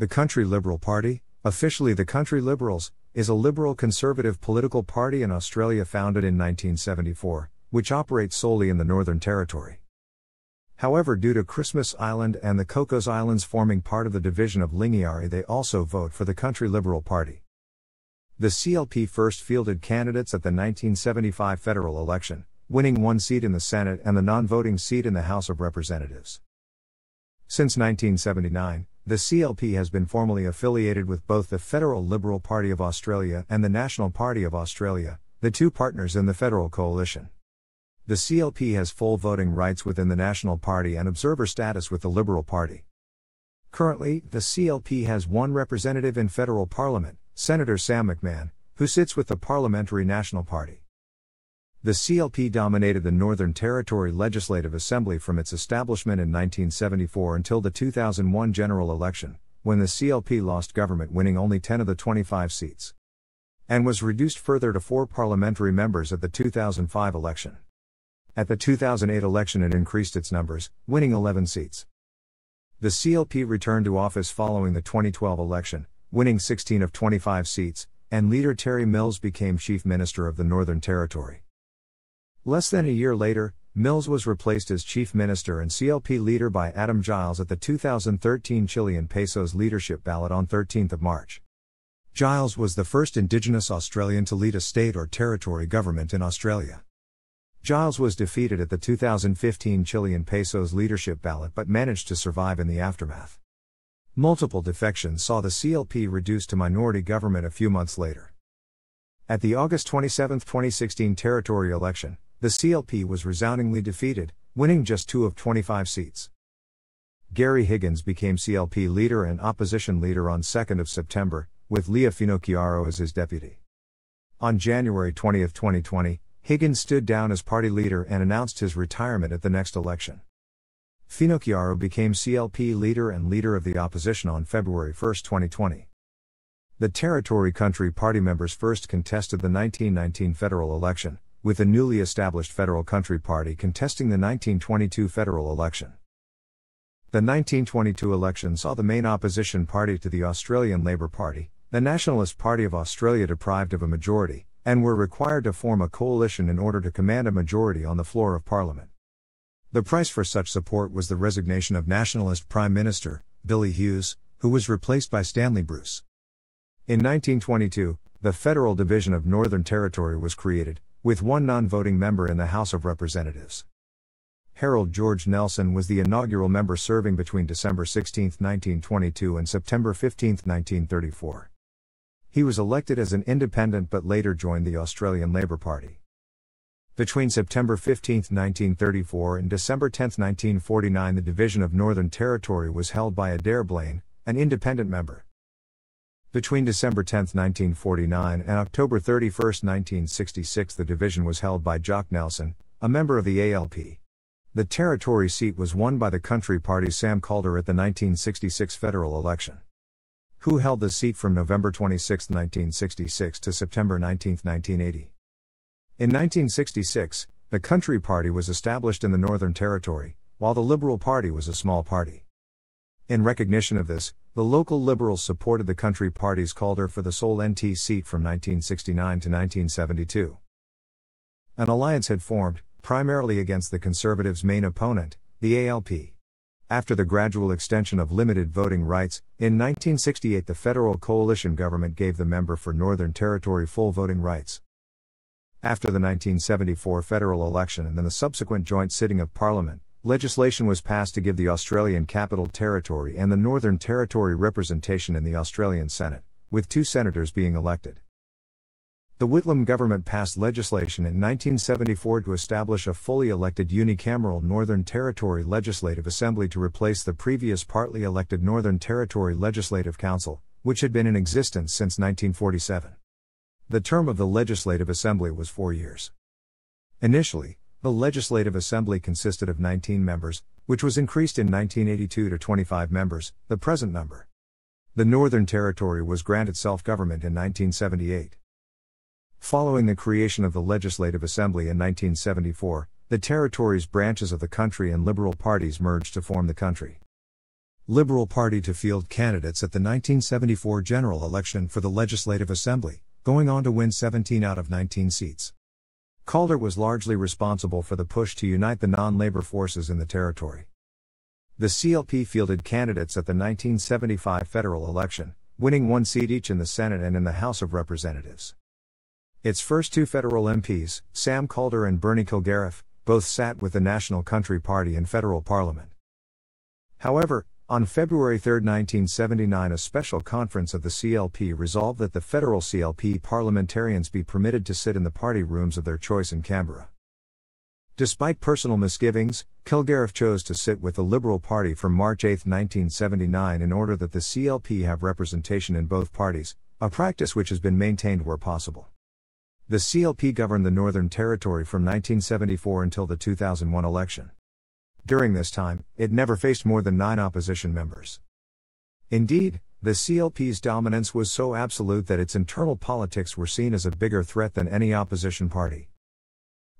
The Country Liberal Party, officially the Country Liberals, is a liberal conservative political party in Australia founded in 1974, which operates solely in the Northern Territory. However, due to Christmas Island and the Cocos Islands forming part of the division of Lingiari, they also vote for the Country Liberal Party. The CLP first fielded candidates at the 1975 federal election, winning one seat in the Senate and the non voting seat in the House of Representatives. Since 1979, the CLP has been formally affiliated with both the Federal Liberal Party of Australia and the National Party of Australia, the two partners in the federal coalition. The CLP has full voting rights within the National Party and observer status with the Liberal Party. Currently, the CLP has one representative in federal parliament, Senator Sam McMahon, who sits with the Parliamentary National Party. The CLP dominated the Northern Territory Legislative Assembly from its establishment in 1974 until the 2001 general election, when the CLP lost government winning only 10 of the 25 seats. And was reduced further to four parliamentary members at the 2005 election. At the 2008 election, it increased its numbers, winning 11 seats. The CLP returned to office following the 2012 election, winning 16 of 25 seats, and leader Terry Mills became Chief Minister of the Northern Territory. Less than a year later, Mills was replaced as chief minister and CLP leader by Adam Giles at the 2013 Chilean pesos leadership ballot on 13 March. Giles was the first Indigenous Australian to lead a state or territory government in Australia. Giles was defeated at the 2015 Chilean pesos leadership ballot but managed to survive in the aftermath. Multiple defections saw the CLP reduced to minority government a few months later. At the August 27, 2016 territory election, the CLP was resoundingly defeated, winning just two of 25 seats. Gary Higgins became CLP leader and opposition leader on 2 September, with Leah Finocchiaro as his deputy. On January 20, 2020, Higgins stood down as party leader and announced his retirement at the next election. Finocchiaro became CLP leader and leader of the opposition on February 1, 2020. The Territory Country Party members first contested the 1919 federal election, with the newly established Federal Country Party contesting the 1922 federal election. The 1922 election saw the main opposition party to the Australian Labor Party, the Nationalist Party of Australia, deprived of a majority, and were required to form a coalition in order to command a majority on the floor of Parliament. The price for such support was the resignation of Nationalist Prime Minister, Billy Hughes, who was replaced by Stanley Bruce. In 1922, the Federal Division of Northern Territory was created, with one non voting member in the House of Representatives. Harold George Nelson was the inaugural member serving between December 16, 1922 and September 15, 1934. He was elected as an independent but later joined the Australian Labor Party. Between September 15, 1934 and December 10, 1949, the division of Northern Territory was held by Adair Blain, an independent member. Between December 10, 1949 and October 31, 1966, the division was held by Jock Nelson, a member of the ALP. The territory seat was won by the Country Party's Sam Calder at the 1966 federal election. Who held the seat from November 26, 1966 to September 19, 1980. In 1966, the Country Party was established in the Northern Territory, while the Liberal Party was a small party. In recognition of this, the local Liberals supported the Country Party's Calder for the sole NT seat from 1969 to 1972. An alliance had formed, primarily against the Conservatives' main opponent, the ALP. After the gradual extension of limited voting rights, in 1968 the federal coalition government gave the member for Northern Territory full voting rights. After the 1974 federal election and then the subsequent joint sitting of Parliament, legislation was passed to give the Australian Capital Territory and the Northern Territory representation in the Australian Senate, with two senators being elected. The Whitlam government passed legislation in 1974 to establish a fully elected unicameral Northern Territory Legislative Assembly to replace the previous partly elected Northern Territory Legislative Council, which had been in existence since 1947. The term of the Legislative Assembly was four years. Initially, the Legislative Assembly consisted of 19 members, which was increased in 1982 to 25 members, the present number. The Northern Territory was granted self government in 1978. Following the creation of the Legislative Assembly in 1974, the territory's branches of the country and liberal parties merged to form the country. Liberal Party to field candidates at the 1974 general election for the Legislative Assembly, going on to win 17 out of 19 seats. Calder was largely responsible for the push to unite the non labor forces in the territory. The CLP fielded candidates at the 1975 federal election, winning one seat each in the Senate and in the House of Representatives. Its first two federal MPs, Sam Calder and Bernie Kilgariff, both sat with the National Country Party in federal parliament. However, on February 3, 1979, a special conference of the CLP resolved that the federal CLP parliamentarians be permitted to sit in the party rooms of their choice in Canberra. Despite personal misgivings, Kilgariff chose to sit with the Liberal Party from March 8, 1979, in order that the CLP have representation in both parties, a practice which has been maintained where possible. The CLP governed the Northern Territory from 1974 until the 2001 election. During this time, it never faced more than nine opposition members. Indeed, the CLP's dominance was so absolute that its internal politics were seen as a bigger threat than any opposition party.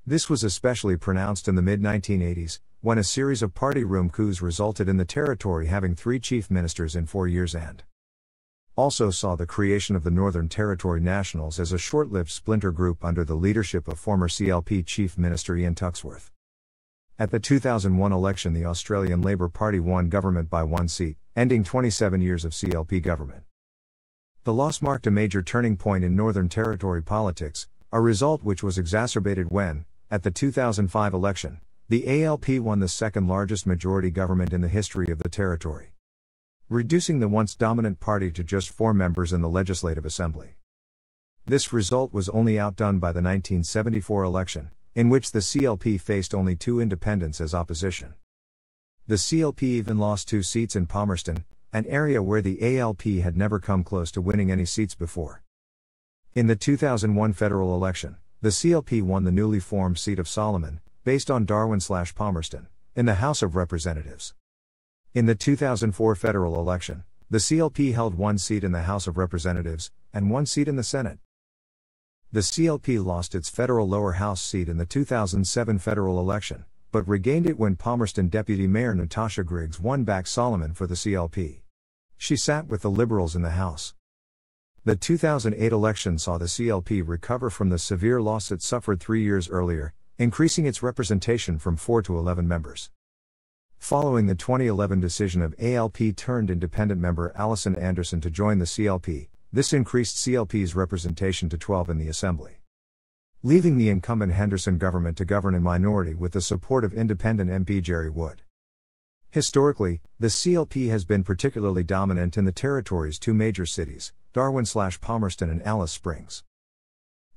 This was especially pronounced in the mid 1980s, when a series of party room coups resulted in the territory having three chief ministers in four years and also saw the creation of the Northern Territory Nationals as a short lived splinter group under the leadership of former CLP Chief Minister Ian Tuxworth. At the 2001 election, the Australian Labor Party won government by one seat, ending 27 years of CLP government. The loss marked a major turning point in Northern Territory politics, a result which was exacerbated when, at the 2005 election, the ALP won the second largest majority government in the history of the territory, reducing the once dominant party to just four members in the Legislative Assembly. This result was only outdone by the 1974 election, in which the CLP faced only two independents as opposition. The CLP even lost two seats in Palmerston, an area where the ALP had never come close to winning any seats before. In the 2001 federal election, the CLP won the newly formed seat of Solomon, based on Darwin slash Palmerston, in the House of Representatives. In the 2004 federal election, the CLP held one seat in the House of Representatives and one seat in the Senate. The CLP lost its federal lower house seat in the 2007 federal election, but regained it when Palmerston Deputy Mayor Natasha Griggs won back Solomon for the CLP. She sat with the Liberals in the House. The 2008 election saw the CLP recover from the severe loss it suffered three years earlier, increasing its representation from 4 to 11 members. Following the 2011 decision of ALP turned independent member Alison Anderson to join the CLP, this increased CLP's representation to 12 in the Assembly. Leaving the incumbent Henderson government to govern in minority with the support of independent MP Gerry Wood. Historically, the CLP has been particularly dominant in the territory's two major cities, Darwin Palmerston and Alice Springs.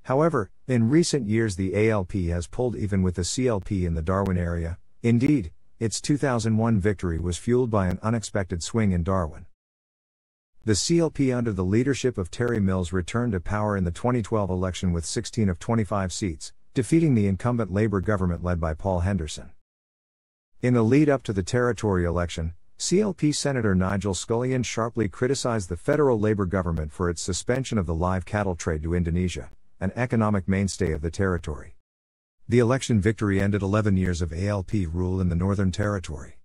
However, in recent years the ALP has pulled even with the CLP in the Darwin area. Indeed, its 2001 victory was fueled by an unexpected swing in Darwin. The CLP under the leadership of Terry Mills returned to power in the 2012 election with 16 of 25 seats, defeating the incumbent Labour government led by Paul Henderson. In the lead up to the territory election, CLP Senator Nigel Scullion sharply criticized the federal Labour government for its suspension of the live cattle trade to Indonesia, an economic mainstay of the territory. The election victory ended 11 years of ALP rule in the Northern Territory.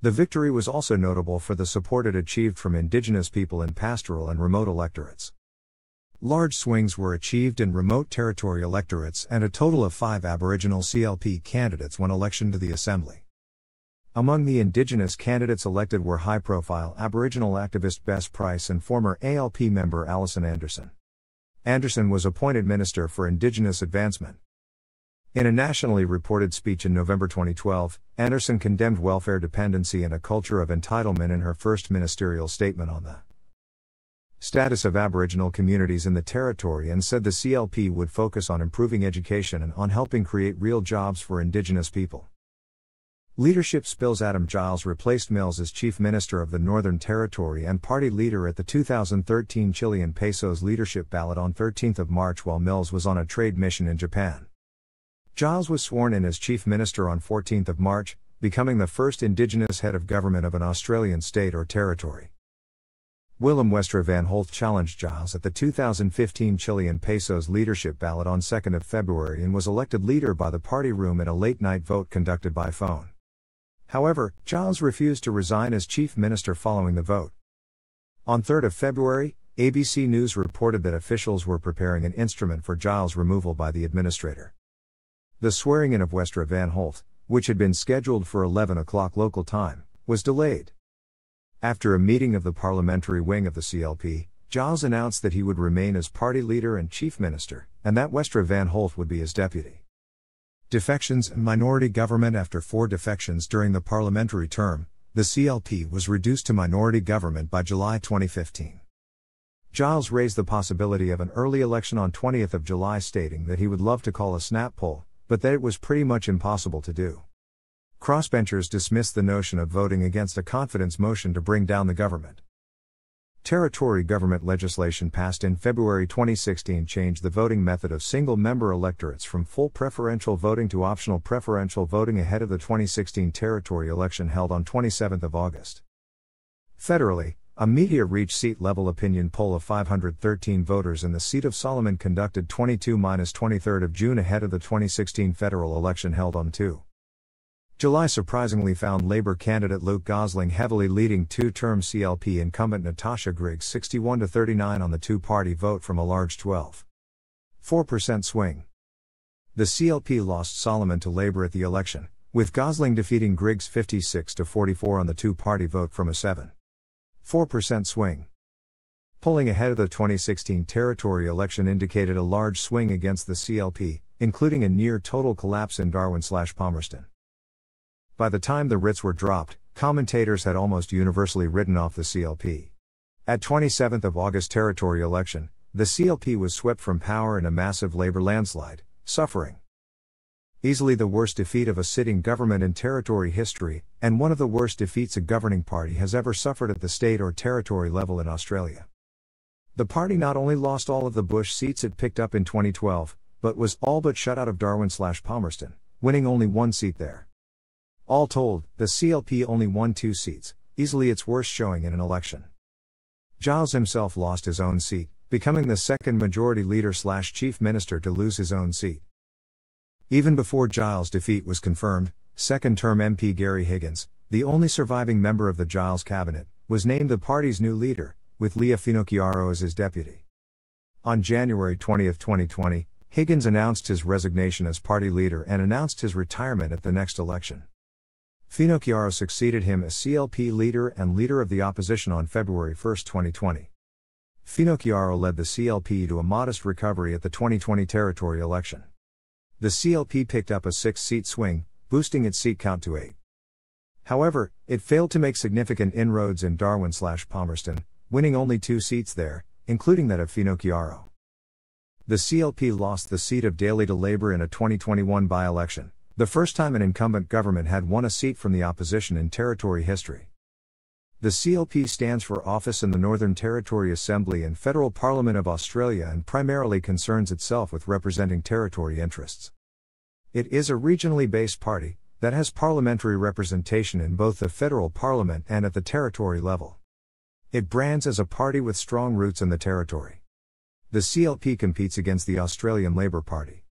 The victory was also notable for the support it achieved from Indigenous people in pastoral and remote electorates. Large swings were achieved in remote territory electorates, and a total of five Aboriginal CLP candidates won election to the Assembly. Among the Indigenous candidates elected were high profile Aboriginal activist Bess Price and former ALP member Alison Anderson. Anderson was appointed Minister for Indigenous Advancement. In a nationally reported speech in November 2012, Anderson condemned welfare dependency and a culture of entitlement in her first ministerial statement on the status of Aboriginal communities in the territory and said the CLP would focus on improving education and on helping create real jobs for Indigenous people. Leadership spills Adam Giles replaced Mills as Chief Minister of the Northern Territory and party leader at the 2013 Chilean pesos leadership ballot on 13 March while Mills was on a trade mission in Japan. Giles was sworn in as Chief Minister on 14 March, becoming the first Indigenous head of government of an Australian state or territory. Willem Westra van Holthe challenged Giles at the 2015 Chilean pesos leadership ballot on 2 February and was elected leader by the party room in a late night vote conducted by phone. However, Giles refused to resign as chief minister following the vote. On 3 February, ABC News reported that officials were preparing an instrument for Giles' removal by the administrator. The swearing in of Westra van Holthe, which had been scheduled for 11 o'clock local time, was delayed. After a meeting of the parliamentary wing of the CLP, Giles announced that he would remain as party leader and chief minister, and that Westra van Holthe would be his deputy. Defections and minority government After four defections during the parliamentary term, the CLP was reduced to minority government by July 2015. Giles raised the possibility of an early election on 20th of July stating that he would love to call a snap poll, but that it was pretty much impossible to do. Crossbenchers dismissed the notion of voting against a confidence motion to bring down the government. Territory government legislation passed in February 2016 changed the voting method of single member electorates from full preferential voting to optional preferential voting ahead of the 2016 territory election held on 27 August. Federally, a Media Reach seat level opinion poll of 513 voters in the seat of Solomon conducted 22 23 of June ahead of the 2016 federal election held on 2. July surprisingly found Labour candidate Luke Gosling heavily leading two term CLP incumbent Natasha Griggs 61 39 on the two party vote from a large 12. 4% swing. The CLP lost Solomon to Labour at the election, with Gosling defeating Griggs 56 44 on the two party vote from a 7. 4% swing. Pulling ahead of the 2016 territory election indicated a large swing against the CLP, including a near total collapse in Darwin slash Palmerston. By the time the writs were dropped, commentators had almost universally written off the CLP. At 27th of August territory election, the CLP was swept from power in a massive labor landslide, suffering easily the worst defeat of a sitting government in territory history, and one of the worst defeats a governing party has ever suffered at the state or territory level in Australia. The party not only lost all of the Bush seats it picked up in 2012, but was all but shut out of Darwin slash Palmerston, winning only one seat there. All told, the CLP only won two seats, easily its worst showing in an election. Giles himself lost his own seat, becoming the second majority leader slash chief minister to lose his own seat. Even before Giles' defeat was confirmed, second term MP Gary Higgins, the only surviving member of the Giles cabinet, was named the party's new leader, with Leah Finocchiaro as his deputy. On January 20, 2020, Higgins announced his resignation as party leader and announced his retirement at the next election. Finocchiaro succeeded him as CLP leader and leader of the opposition on February 1, 2020. Finocchiaro led the CLP to a modest recovery at the 2020 territory election. The CLP picked up a six seat swing, boosting its seat count to eight. However, it failed to make significant inroads in Darwin slash Palmerston, winning only two seats there, including that of Finocchiaro. The CLP lost the seat of Daly to Labour in a 2021 by election. The first time an incumbent government had won a seat from the opposition in territory history. The CLP stands for Office in the Northern Territory Assembly and Federal Parliament of Australia and primarily concerns itself with representing territory interests. It is a regionally based party that has parliamentary representation in both the federal parliament and at the territory level. It brands as a party with strong roots in the territory. The CLP competes against the Australian Labor Party.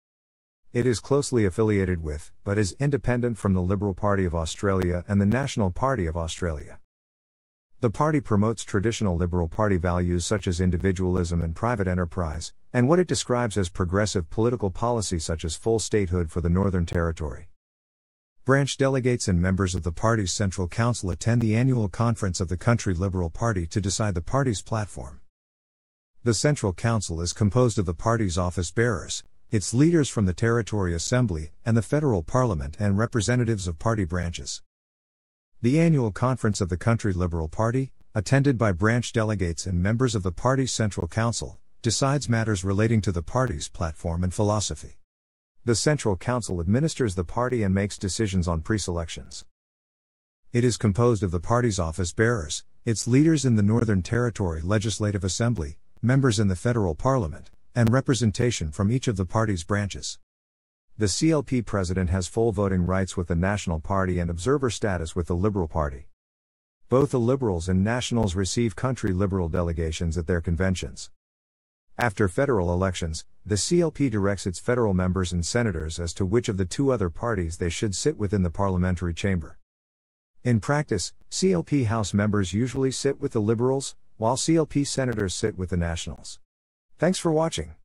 It is closely affiliated with, but is independent from the Liberal Party of Australia and the National Party of Australia. The party promotes traditional Liberal Party values such as individualism and private enterprise, and what it describes as progressive political policy such as full statehood for the Northern Territory. Branch delegates and members of the party's Central Council attend the annual conference of the Country Liberal Party to decide the party's platform. The Central Council is composed of the party's office bearers, its leaders from the Territory Assembly and the Federal Parliament and representatives of party branches. The annual conference of the Country Liberal Party, attended by branch delegates and members of the party's Central Council, decides matters relating to the party's platform and philosophy. The Central Council administers the party and makes decisions on pre-selections. It is composed of the party's office bearers, its leaders in the Northern Territory Legislative Assembly, members in the federal parliament, and representation from each of the party's branches. The CLP president has full voting rights with the National Party and observer status with the Liberal Party. Both the Liberals and Nationals receive country Liberal delegations at their conventions. After federal elections, the CLP directs its federal members and senators as to which of the two other parties they should sit within the parliamentary chamber. In practice, CLP House members usually sit with the Liberals, while CLP senators sit with the Nationals. Thanks for watching.